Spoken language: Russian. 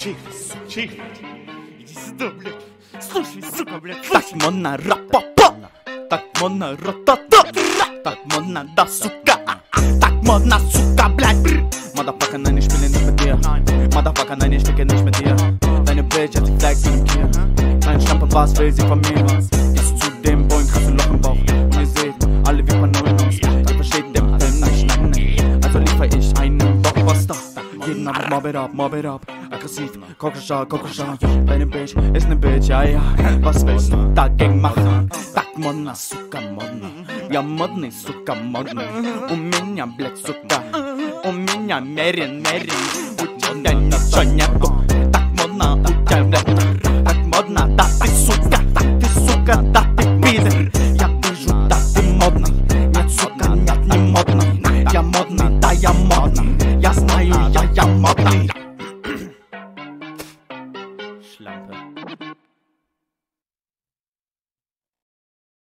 Тихо, тихо. Иди сюда, блядь. Слушай, сука, блядь. Так модно ра-па-па Так модно ра-та-та Так модно, да, сука Так mодно, сука, blядь Motherfucker, nein, ich spiele nicht mit dir Motherfucker, nein, ich ficke nicht mit dir Deine Bitch hat sich gleich wie ein Kier Deine Schlampe, was will sie von mir? Jeden Abend mob it up, mob it up Aggressiv, Kokoscha, Kokoscha Deine Bitch ist ne Bitch, ja, ja Was willst du dagegen machen? Так модно, сука, модно Я модный, сука, модный У меня, блядь, сука. У меня мерен, мерен У тебя ничего нету? Так модно, у тебя, Так модно, да ты, сука Так ты, сука, да ты, пидор Я вижу, да ты модный Нет, сука, нет, не модный Я модный, да я модный das Ei, ja, ja, Schlampe.